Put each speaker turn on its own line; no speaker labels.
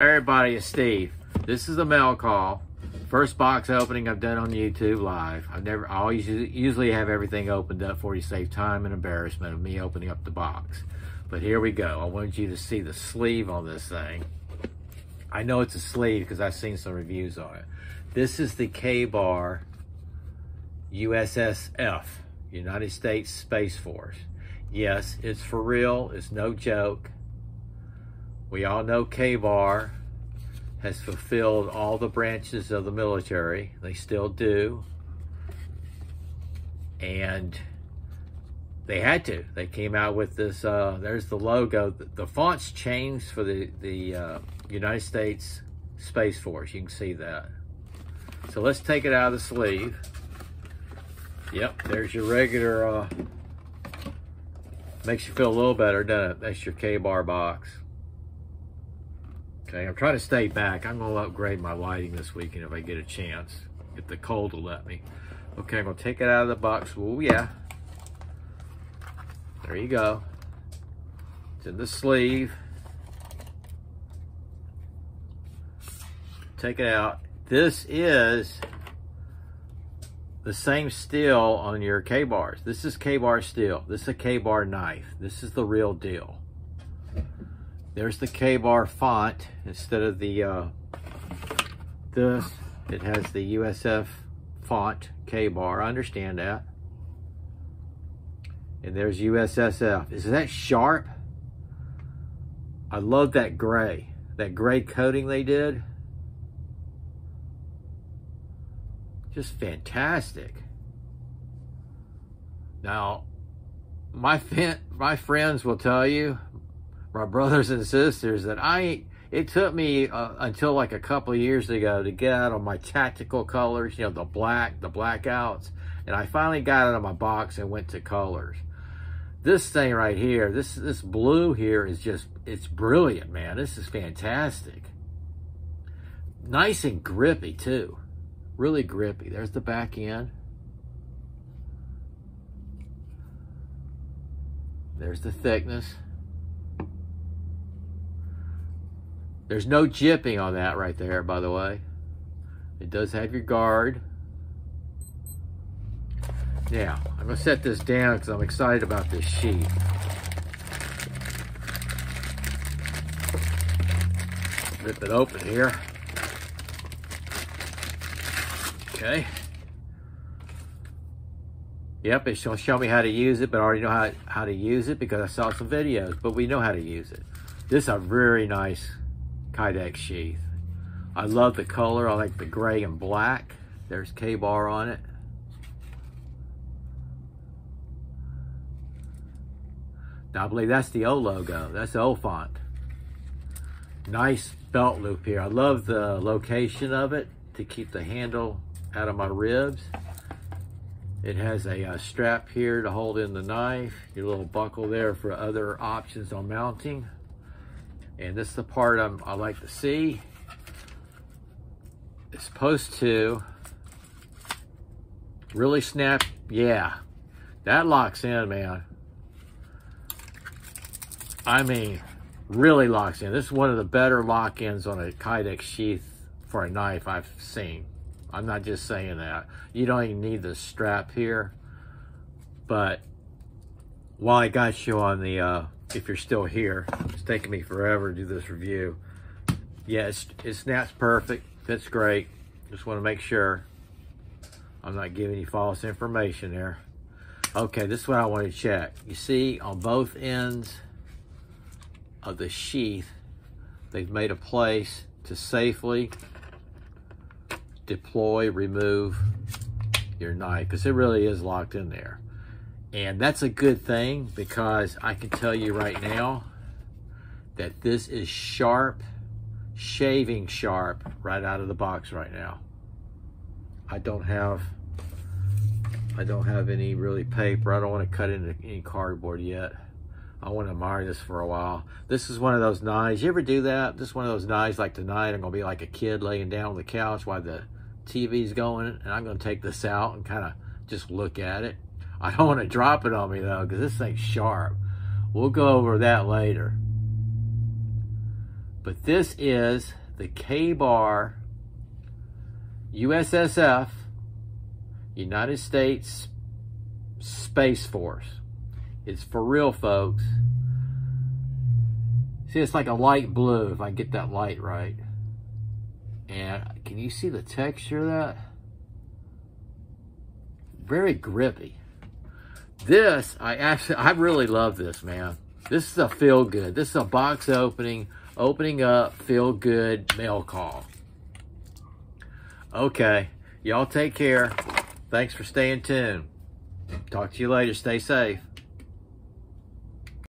Everybody, it's Steve. This is a mail call. First box opening I've done on YouTube live. I've never, I always usually have everything opened up for you, save time and embarrassment of me opening up the box. But here we go. I wanted you to see the sleeve on this thing. I know it's a sleeve because I've seen some reviews on it. This is the Ka-Bar USSF, United States Space Force. Yes, it's for real. It's no joke. We all know Ka-Bar has fulfilled all the branches of the military. They still do. And they had to. They came out with this, uh, there's the logo. The, font's changed for the, the uh, United States Space Force. You can see that. So let's take it out of the sleeve. Yep, there's your regular, uh, makes you feel a little better, doesn't it? That's your Ka-Bar box. Okay, I'm trying to stay back. I'm gonna upgrade my lighting this weekend if I get a chance, if the cold will let me. Okay, I'm gonna take it out of the box. Oh yeah. There you go. It's in the sleeve. Take it out. This is the same steel on your Ka-Bars. This is Ka-Bar steel. This is a Ka-Bar knife. This is the real deal. There's the Ka-Bar font instead of the uh, this. It has the USF font Ka-Bar. I understand that. And there's USSF. Is that sharp? I love that gray. That gray coating they did. just fantastic. Now, my my friends will tell you, my brothers and sisters, that I it took me uh, until like a couple years ago to get out of my tactical colors, you know, the black, the blackouts, and I finally got out of my box and went to colors. This thing right here, this this blue here is just it's brilliant, man. This is fantastic. Nice and grippy too really grippy. There's the back end. There's the thickness. There's no jipping on that right there, by the way. It does have your guard. Now, I'm to set this down because I'm excited about this sheet. Rip it open here. Okay. Yep, gonna show me how to use it, but I already know how, how to use it because I saw some videos, but we know how to use it. This is a very nice Kydex sheath. I love the color. I like the gray and black. There's Ka-Bar on it. Now I believe that's the old logo. That's the O font. Nice belt loop here. I love the location of it to keep the handle out of my ribs. It has a, a, uh, strap here to hold in the knife, your little buckle there for other options on mounting. And this is the part I'm, I like to see. It's supposed to really snap, yeah, that locks in, man. I mean, really locks in. This is one of the better lock-ins on a Kydex sheath for a knife I've seen. I'm not just saying that. You don't even need the strap here. But while I got you on the, uh, if you're still here, it's taking me forever to do this review. Yes, yeah, it snaps perfect, fits great. Just want to make sure I'm not giving you false information there. Okay, this is what I want to check. You see on both ends of the sheath, they've made a place to safely deploy, remove your knife because it really is locked in there. And that's a good thing because I can tell you right now that this is sharp, shaving sharp right out of the box right now. I don't have I don't have any really paper. I don't want to cut into any cardboard yet. I want to admire this for a while. This is one of those knives. You ever do that? This is one of those knives like tonight. I'm going to be like a kid laying down on the couch while the TV's going, and I'm going to take this out and kind of just look at it. I don't want to drop it on me, though, because this thing's sharp. We'll go over that later. But this is the Ka-Bar USSF, United States Space Force. It's for real, folks. See, it's like a light blue, if I get that light right. And can you see the texture of that? Very grippy. This, I actually, I really love this, man. This is a feel good. This is a box opening, opening up, feel good mail call. Okay, y'all take care. Thanks for staying tuned. Talk to you later. Stay safe.